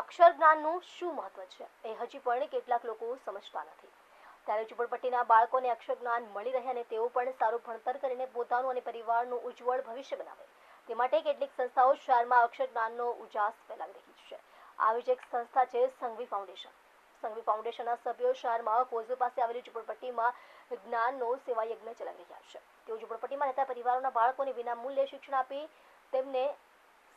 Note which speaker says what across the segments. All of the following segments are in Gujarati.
Speaker 1: અક્ષર જ્ઞાનનું શું મહત્વ છે? એ હજી પણ કેટલાક લોકો સમજતા નથી. ત્યારે ઝુંપડપટ્ટીના બાળકોને અક્ષર જ્ઞાન મળી રહે અને તેઓ પણ સારું ભણતર કરીને પોતાનું અને પરિવારનું ઉજ્જવળ ભવિષ્ય બનાવે. તે માટે કેટલીક સંસ્થાઓ શહેરમાં અક્ષર જ્ઞાનનો ઉજાસ ફેલાવી રહી છે. આવી જ એક સંસ્થા છે સંઘવી ફાઉન્ડેશન. સંઘવી ફાઉન્ડેશનના સભ્યો શહેરમાં કોઝો પાસે આવેલી ઝુંપડપટ્ટીમાં જ્ઞાનનો સેવા યજ્ઞ ચલાવી રહ્યા છે. તેઓ ઝુંપડપટ્ટીમાં રહેતા પરિવારોના બાળકોને વિના મૂલ્યે શિક્ષણ આપી તેમને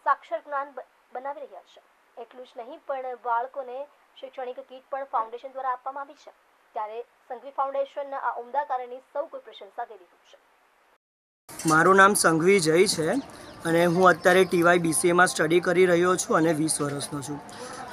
Speaker 1: સાક્ષર જ્ઞાન બનાવી રહ્યા છે. એટલું જ નહીં, પણ બાળકોને શૈક્ષણિક કીટ પણ ફાઉન્ડેશન દ્વારા આપવામાં આવી છે. ત્યારે સંઘવી ફાઉન્ડેશનના આ ઉમદા કાર્યની સૌ કોઈ પ્રશંસા કરી રહ્યું છે.
Speaker 2: મારું નામ સંઘવી જય છે અને હું અત્યારે ટીવાય બીસીએમાં સ્ટડી કરી રહ્યો છું અને વીસ વર્ષનો છું.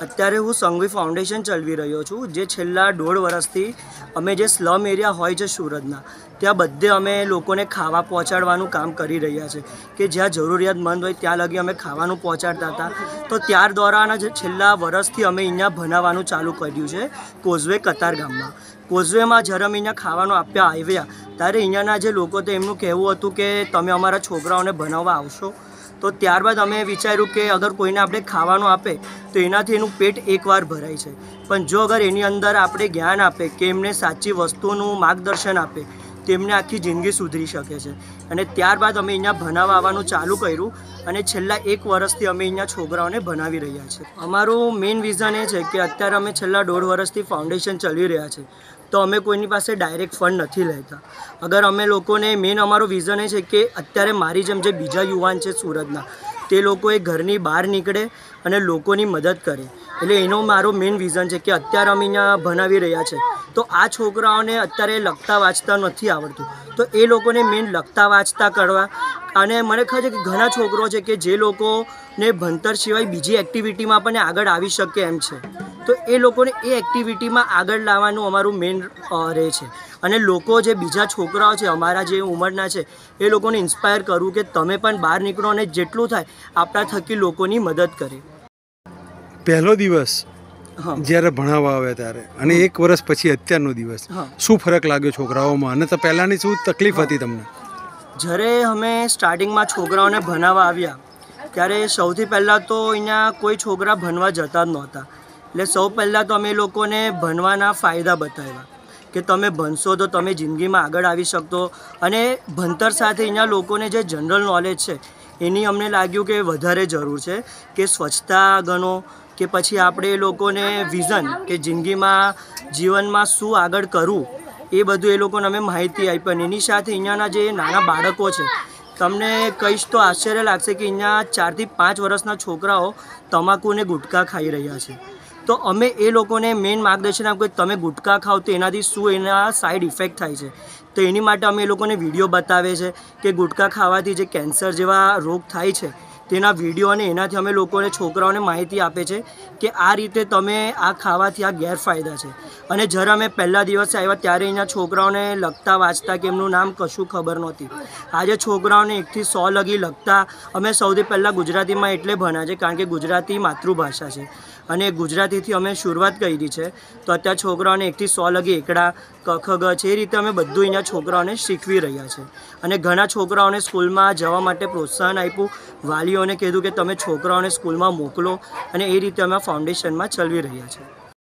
Speaker 2: અત્યારે હું સંઘવી ફાઉન્ડેશન ચલાવી રહ્યો છું, જે છેલ્લા દોઢ વર્ષથી અમે જે સ્લમ એરિયા હોય છે સુરતના, ત્યાં બધે અમે લોકોને ખાવા પહોંચાડવાનું કામ કરી રહ્યા છે. કે જ્યાં જરૂરિયાતમંદ હોય ત્યાં લગી અમે ખાવાનું પહોંચાડતા હતા. તો ત્યાર દોરાન જ છેલ્લા વર્ષથી અમે અહીંયા ભણાવવાનું ચાલુ કર્યું છે કોઝવે કતાર ગામમાં. કોઝવેમાં જ્યારે અમે અહીંયા ખાવાનું આપ્યા આવ્યા, ત્યારે અહીંયાના જે લોકો તો એમનું કહેવું હતું કે તમે અમારા છોકરાઓને ભણાવવા આવશો. તો ત્યારબાદ અમે વિચાર્યું કે અગર કોઈને આપણે ખાવાનું આપે, તો એનાથી એનું પેટ એકવાર ભરાય છે. પણ જો અગર એની અંદર આપણે જ્ઞાન આપે કે એમને સાચી વસ્તુનું માર્ગદર્શન આપે તો એમને આખી જિંદગી સુધરી શકે છે. અને ત્યારબાદ અમે અહીંયા ભણાવવા આવવાનું ચાલુ કર્યું અને છેલ્લા એક વર્ષથી અમે અહીંયા છોકરાઓને ભણાવી રહ્યા છીએ અમારું મેઇન વિઝન એ છે કે અત્યારે અમે છેલ્લા દોઢ વર્ષથી ફાઉન્ડેશન ચલાવી રહ્યા છે. તો અમે કોઈની પાસે ડાયરેક્ટ ફંડ નથી લેતા. અગર અમે લોકોને મેઇન અમારું વિઝન એ છે કે અત્યારે મારી જેમ જે બીજા યુવાન છે સુરતના તે લોકો એ ઘરની બહાર નીકળે અને લોકોની મદદ કરે. એટલે એનો મારો મેઇન વિઝન છે કે અત્યારે અમે અહીંયા ભણાવી રહ્યા છે. તો આ છોકરાઓને અત્યારે લખતા વાંચતા નથી આવડતું. તો એ લોકોને મેઇન લખતા વાંચતા કરવા અને મને ખબર છે કે ઘણા છોકરો છે કે જે લોકોને ભણતર સિવાય બીજી એક્ટિવિટીમાં પણ આગળ આવી શકે એમ છે. તો એ લોકોને એ એક્ટિવિટીમાં આગળ લાવવાનું અમારું મેઇન રહે છે. અને લોકો જે બીજા છોકરાઓ છે અમારા જે ઉંમરના છે એ લોકોને ઇન્સ્પાયર કરવું કે તમે પણ બહાર નીકળો અને જેટલું થાય આપણા થકી લોકોની મદદ કરે.
Speaker 3: પહેલો દિવસ
Speaker 2: હા.
Speaker 3: જ્યારે ભણાવવા આવે ત્યારે અને એક વર્ષ પછી અત્યારનો દિવસ
Speaker 2: હા.
Speaker 3: શું ફરક લાગ્યો છોકરાઓમાં? અને તો પહેલાંની શું તકલીફ હતી તમને?
Speaker 2: જ્યારે અમે સ્ટાર્ટિંગમાં છોકરાઓને ભણાવવા આવ્યા ત્યારે સૌથી પહેલાં તો અહીંયા કોઈ છોકરા ભણવા જતા જ નહોતા. એટલે સૌ પહેલાં તો અમે એ લોકોને ભણવાના ફાયદા બતાવ્યા. કે તમે ભણશો તો તમે જિંદગીમાં આગળ આવી શકશો અને ભણતર સાથે અહીંયા લોકોને જે જનરલ નોલેજ છે, એની અમને લાગ્યું કે વધારે જરૂર છે. કે સ્વચ્છતા ગણો, કે પછી આપણે એ લોકોને વિઝન કે જિંદગીમાં જીવનમાં શું આગળ કરવું, એ બધું એ લોકોને અમે માહિતી આપી. અને એની સાથે અહીંયાના જે નાના બાળકો છે, તમને કહીશ તો આશ્ચર્ય લાગશે કે અહીંયા ચારથી પાંચ વર્ષના છોકરાઓ તમાકુને ગુટકા ખાઈ રહ્યા છે. તો અમે એ લોકોને મેઇન માર્ગદર્શન આપ્યું કે તમે ગુટખા ખાઓ તો એનાથી શું એના સાઈડ ઇફેક્ટ થાય છે. તો એની માટે અમે એ લોકોને વીડિયો બતાવે છે કે ગુટખા ખાવાથી જે કેન્સર જેવા રોગ થાય છે તેના વીડિયો અને એનાથી અમે લોકોને છોકરાઓને માહિતી આપે છે કે આ રીતે તમે આ ખાવાથી આ ગેરફાયદા છે. અને જ્યારે અમે પહેલા દિવસે આવ્યા ત્યારે અહીંયા છોકરાઓને લખતા વાંચતા કે એમનું નામ કશું ખબર નહોતી. આજે છોકરાઓને એકથી સો લગી લખતા અમે સૌથી પહેલાં ગુજરાતીમાં એટલે ભણ્યા છે, કારણ કે ગુજરાતી માતૃભાષા છે. અને ગુજરાતીથી અમે શરૂઆત કરી છે, તો અત્યારે છોકરાઓને એકથી સો લગી એકડા, કખગ, છે, એ રીતે અમે બધું અહીંયા છોકરાઓને શીખવી રહ્યા છે. અને ઘણા છોકરાઓને સ્કૂલમાં જવા માટે પ્રોત્સાહન આપ્યું વાલીઓને કીધું કે તમે છોકરાઓને સ્કૂલમાં મોકલો અને એ રીતે અમે ફાઉન્ડેશનમાં ચલાવી રહ્યા છીએ.